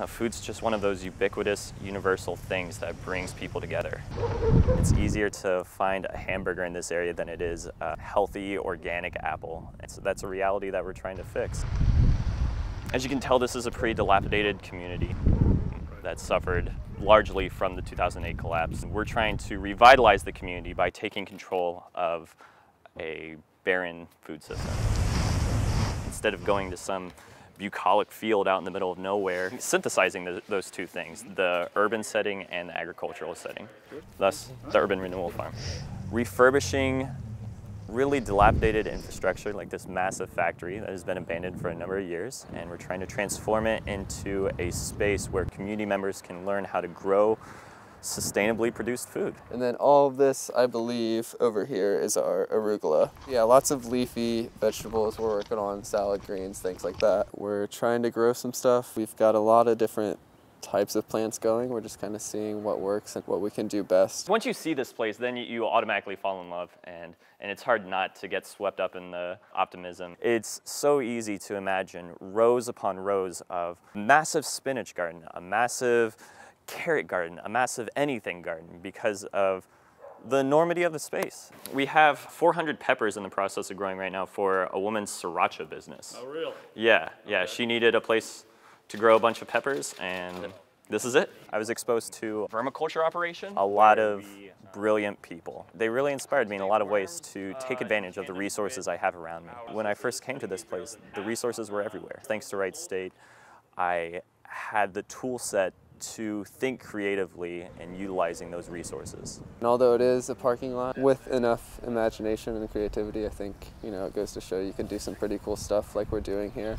Uh, food's just one of those ubiquitous, universal things that brings people together. It's easier to find a hamburger in this area than it is a healthy, organic apple. And so that's a reality that we're trying to fix. As you can tell, this is a pretty dilapidated community that suffered largely from the 2008 collapse. We're trying to revitalize the community by taking control of a barren food system. Instead of going to some bucolic field out in the middle of nowhere, synthesizing the, those two things, the urban setting and the agricultural setting, thus the urban renewal farm. Refurbishing really dilapidated infrastructure like this massive factory that has been abandoned for a number of years and we're trying to transform it into a space where community members can learn how to grow sustainably produced food. And then all of this, I believe, over here is our arugula. Yeah, lots of leafy vegetables. We're working on salad greens, things like that. We're trying to grow some stuff. We've got a lot of different types of plants going. We're just kind of seeing what works and what we can do best. Once you see this place, then you, automatically fall in love and, and it's hard not to get swept up in the optimism. It's so easy to imagine rows upon rows of massive spinach garden, a massive carrot garden, a massive anything garden because of the enormity of the space. We have 400 peppers in the process of growing right now for a woman's sriracha business. Oh, really? Yeah, yeah. Okay. She needed a place to grow a bunch of peppers and this is it. I was exposed to vermiculture operation, a lot of brilliant people. They really inspired me in a lot of ways to take advantage of the resources I have around me. When I first came to this place, the resources were everywhere. Thanks to Wright State, I had the tool set to think creatively and utilizing those resources. And although it is a parking lot, with enough imagination and creativity, I think, you know, it goes to show you can do some pretty cool stuff like we're doing here.